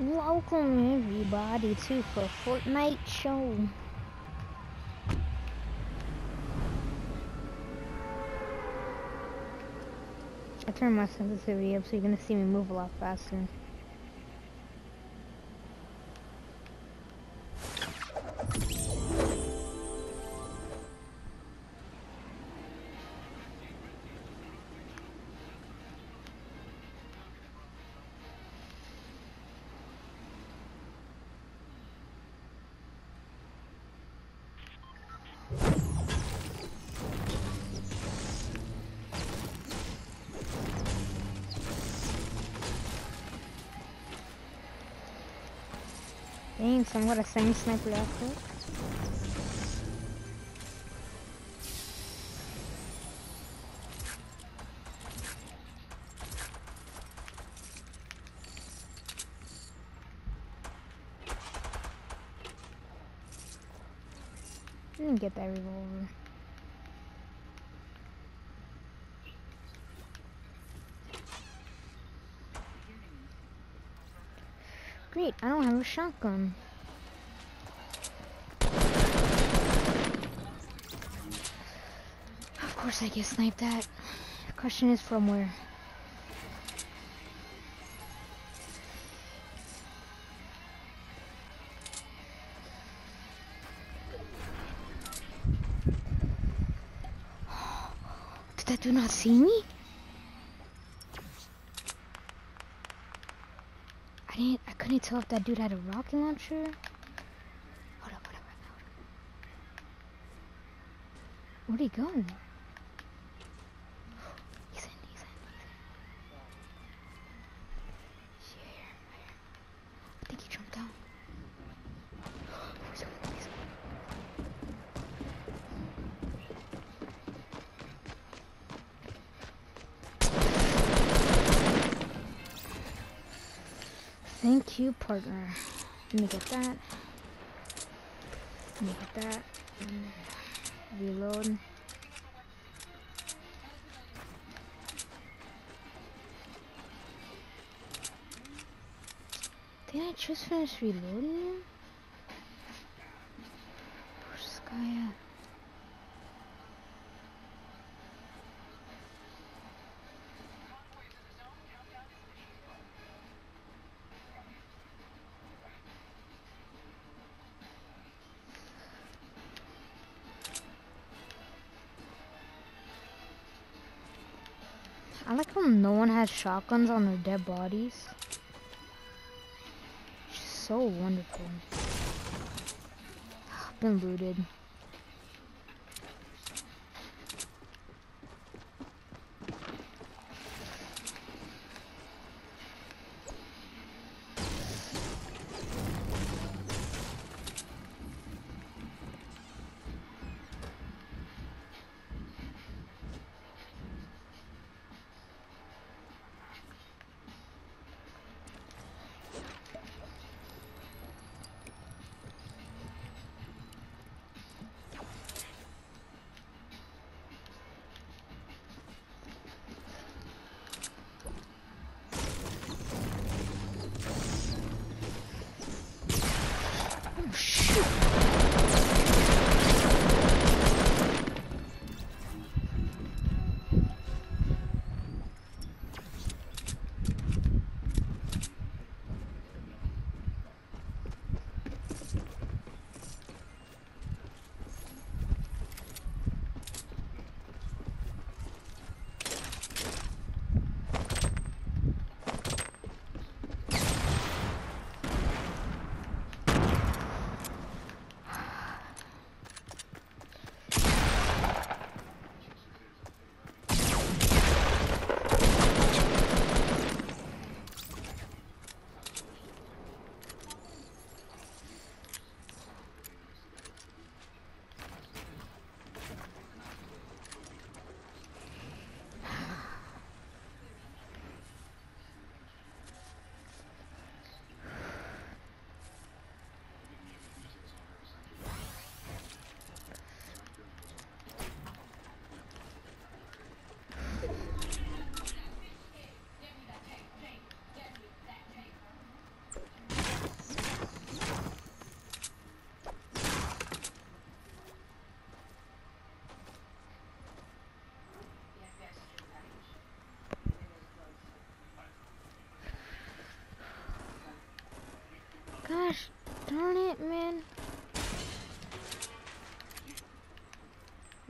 Welcome everybody to the Fortnite show. I turned my sensitivity up so you're gonna see me move a lot faster. So I'm gonna semi sniper that Me get that revolver. Great, I don't have a shotgun. Of course I get sniped at. The question is from where? Do not see me? I didn't. I couldn't tell if that dude had a rocket launcher. Hold up, hold up, hold up. Where'd he go? He's in. He's in. He's in. Here, here. I think he jumped out. Where's he? Where's he? Thank you, partner. Let me get that. Let me get that. Reload. Did I just finish reloading? I like how no one has shotguns on their dead bodies. It's so wonderful. Been looted.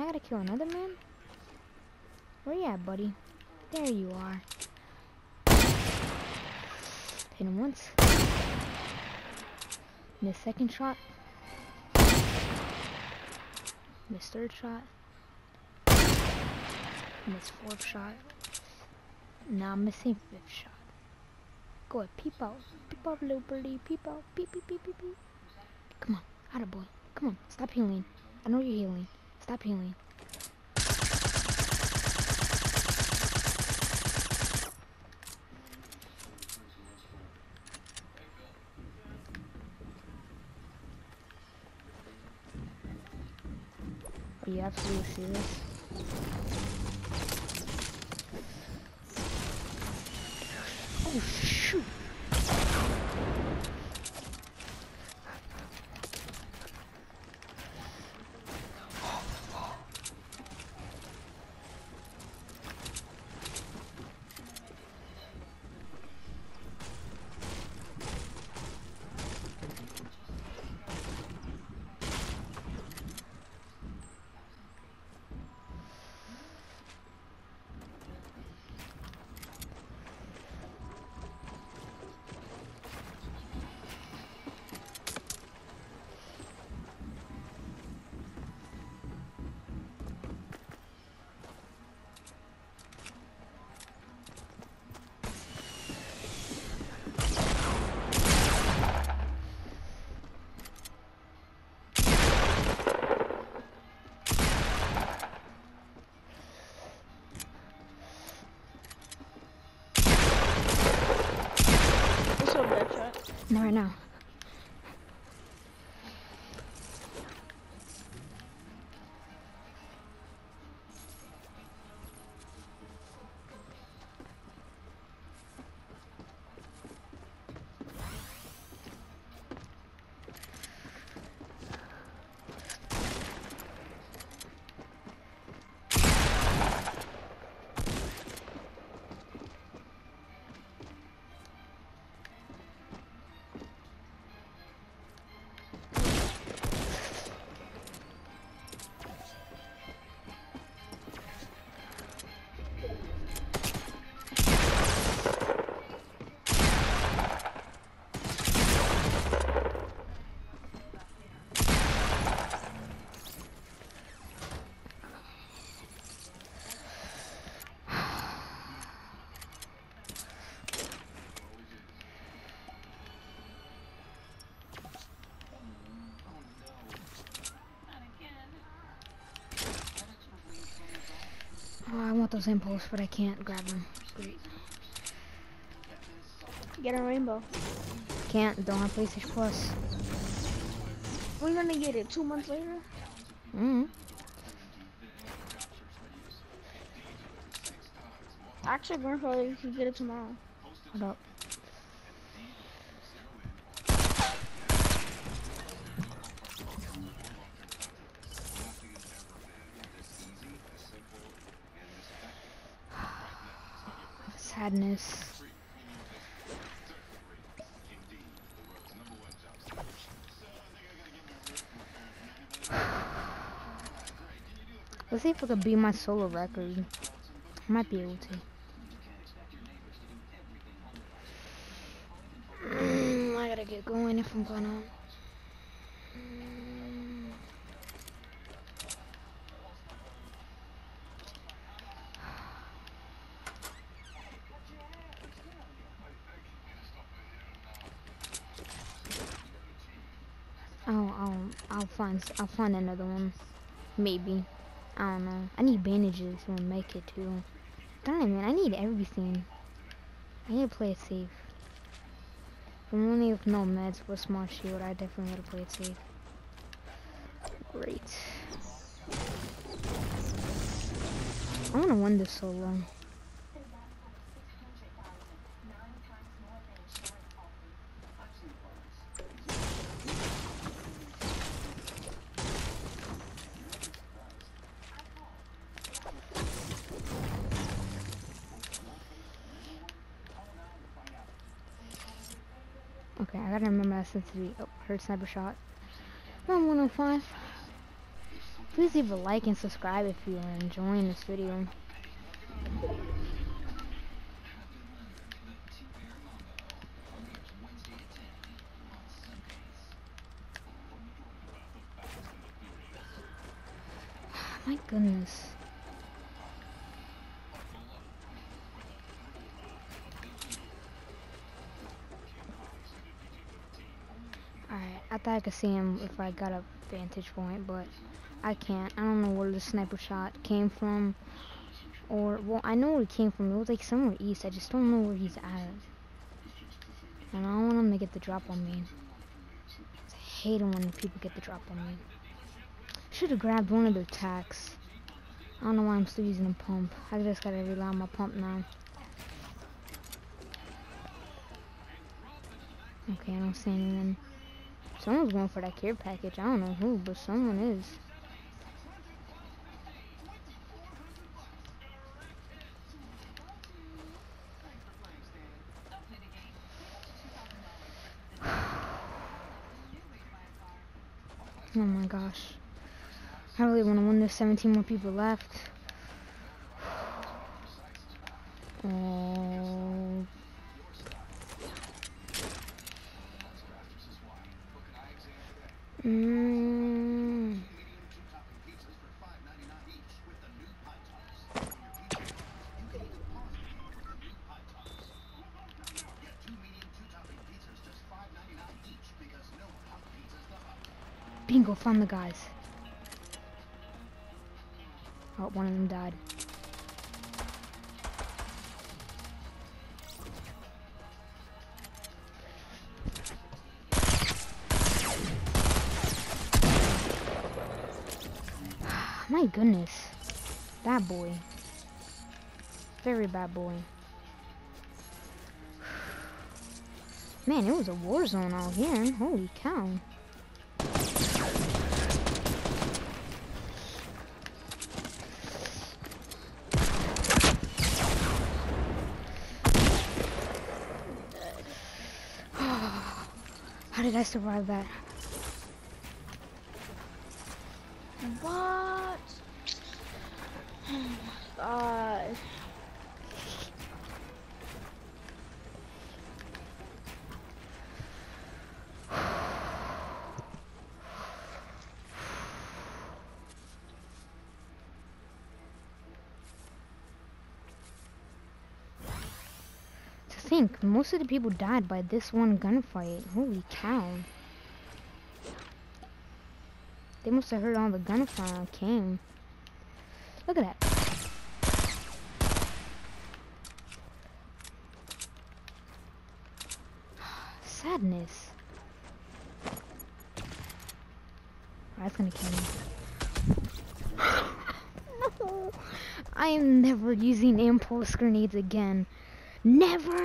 And I gotta kill another man? Where you at, buddy? There you are. Hit him once. Miss second shot. Miss third shot. Miss fourth shot. Now I'm missing fifth shot. Go ahead, peep out. Peep out, little birdie. Peep out. Peep, peep, peep, peep, peep. Come on. Atta boy. Come on. Stop healing. I know you're healing. Stop healing. Are you absolutely serious? Oh shoot! Right now. Those impulse, but I can't grab them. Great. Get a rainbow. Can't. Don't have PlayStation Plus. We're gonna get it two months later. Mm. Actually, grandfather, you can get it tomorrow. Hold up. Sadness. Let's see if I can beat my solo record. I might be able to. Mm, I gotta get going if I'm gonna. Mm. I'll, I'll, find, I'll find another one. Maybe. I don't know. I need bandages to make it too. Darn it, man. I need everything. I need to play it safe. I'm only with no meds for small shield, I definitely gotta play it safe. Great. I wanna win this solo. Okay, I gotta remember that sensitivity. Oh, heard sniper shot. I'm 105. Please leave a like and subscribe if you are enjoying this video. My goodness. Thought I could see him if I got a vantage point, but I can't. I don't know where the sniper shot came from. Or, well, I know where it came from. It was like somewhere east. I just don't know where he's at. And I don't want him to get the drop on me. I hate it when people get the drop on me. Should have grabbed one of their tacks. I don't know why I'm still using a pump. I just gotta rely on my pump now. Okay, I don't see anyone. Someone's going for that care package. I don't know who, but someone is. Oh my gosh. I really want to win this. 17 more people left. Oh. Bingo, found the guys. Oh, one of them died. Goodness. That boy. Very bad boy. Man, it was a war zone out here. Holy cow. How did I survive that? What? Think, most of the people died by this one gunfight. Holy cow. They must have heard all the gunfire came. Look at that. Sadness. That's gonna kill me. no! I am never using impulse grenades again. Never!